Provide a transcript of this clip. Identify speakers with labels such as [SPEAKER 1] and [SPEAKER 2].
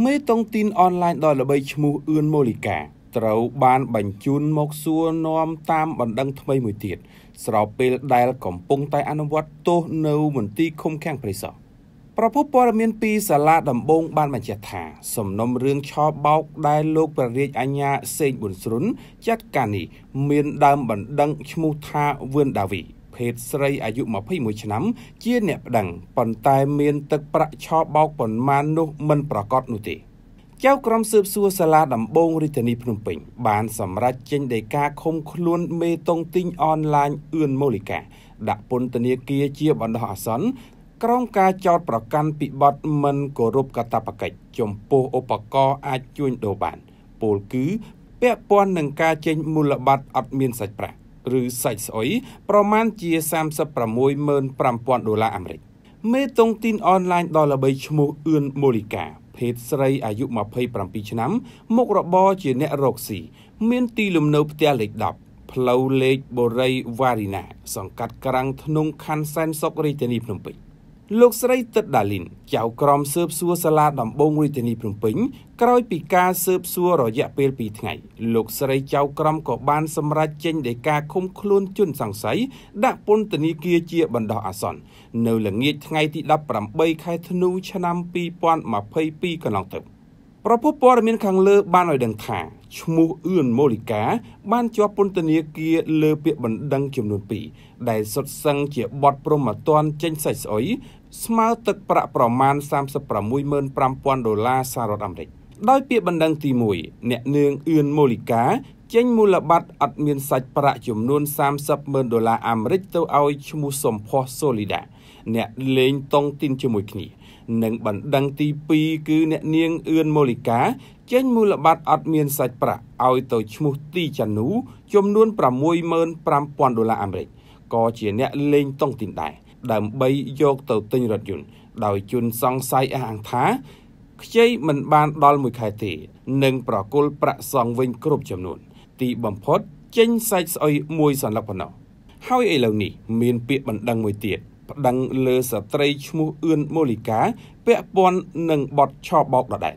[SPEAKER 1] មេតុងទីនអនឡាញដ៏ល្បីឈ្មោះអឿនម៉ូលីកាត្រូវបានបញ្ជូនមកសួរនាំតាមបណ្ដឹងថ្មីមួយទៀតស្របពេលដែលកំពុងតែអនុវត្តទោសនៅមន្ទីរឃុំឃាំងព្រៃសរប្រពន្ធព័ត៌មានពីសាលាដំបងបានបញ្ជាក់ថា សំណុំរឿងឆោបោកដែលលោកព្រះរាជអាជ្ញាសេងប៊ុនស្រុនចាត់ការនេះមានដើមបណ្ដឹងឈ្មោះថាវឿនដាវី ភេទស្រីអាយុ21ឆ្នាំ ជាអ្នកប្តឹងប៉ុន្តែមានទឹកប្រាក់ឆោបោកប៉ុន្មាននោះមិនប្រកាសនោះទេចៅក្រមស៊ើបសួរសាលាដំបងរាជធានីភ្នំពេញបានសម្រេចចេញដីកាឃុំខ្លួនមេតុងទីងអនឡាញអឿនម៉ូលីកា ដាក់ពន្ធនាគារជាបណ្ដោះអាសន្នក្រោមការចោទប្រកាន់ពីបទមិនគោរពកាតព្វកិច្ចចំពោះឧបករណ៍អាចជួញដូរបាន ពលគឺពាក់ព័ន្ធនឹងការចេញមូលបត្រអត់មានសាច់ប្រាក់ ឬសាច់ស្អុយប្រមាណជា365,000ដុល្លារអាមេរិកមេតុងទីនអនឡាញដ៏ល្បីឈ្មោះអឿនម៉ូលីកាភេទស្រីអាយុ27ឆ្នាំ មុខរបរជាអ្នករកស៊ីមានទីលំនៅផ្ទះលេខ10ផ្លូវលេខបូរីវ៉ារីណាសង្កាត់ក្រាំងធ្នងខណ្ឌសែនសុករាជធានីភ្នំពេញ លោកស្រីទឹកដាលីនចៅក្រមស៊ើបសួរសាលាដំបងរាជធានីភ្នំពេញក្រោយពីការស៊ើបសួររយៈពេល2ថ្ងៃលោកស្រីចៅក្រមក៏បានសម្រេចចេញដីកាឃុំខ្លួនជនសង្ស័យដាក់ពន្ធនាគារជាបណ្ដោះអាសន្ននៅល្ងាចថ្ងៃទី18ខែធ្នូឆ្នាំ2022កន្លងទៅ ប្រពន្ធព័ត៌មានខាងលើបានឲ្យដឹងថាឈ្មោះអឿនម៉ូលីកាបានជាប់ពន្ធនាគារលើពាក្យបណ្ដឹងចំនួន2ដែលសុទ្ធសឹងជាបទព្រហ្មទណ្ឌចេញសាច់ស្អុយស្មើទឹកប្រាក់ប្រមាណ365,000ដុល្លារសហរដ្ឋអាមេរិក ដោយពាក្យបណ្ដឹងទី1អ្នកនាងអឿនម៉ូលីកាចេញមូលបត្រអត់មានសាច់ប្រាក់ចំនួន30,000ដុល្លារអាមេរិកទៅឲ្យឈ្មោះសំផស្សសូលីដាអ្នកលេងតុងទីនជាមួយគ្នានិងបណ្ដឹងទី2គឺអ្នកនាងអឿនម៉ូលីកាចេញមូលបត្រអត់មានសាច់ប្រាក់ឲ្យទៅឈ្មោះទីចានូចំនួន65,000ដុល្លារអាមេរិកក៏ជាអ្នកលេងតុងទីនដែរដើម្បីយកទៅទិញរថយន្តដោយជនសង្ស័យអះអាងថា ខ្ចីមិនបានដល់មួយខែទេនិងប្រគល់ប្រាក់សងវិញគ្រប់ចំនួន ទីបំផុតចេញសាច់ស្អុយមួយសន្លឹកប៉ុណ្ណោះហើយឥឡូវនេះមានពាក្យបណ្ដឹងមួយទៀតប្តឹងលើស្ត្រីឈ្មោះអឿនម៉ូលីកាពាក់ព័ន្ធនឹងបទឆោបបោកដដែល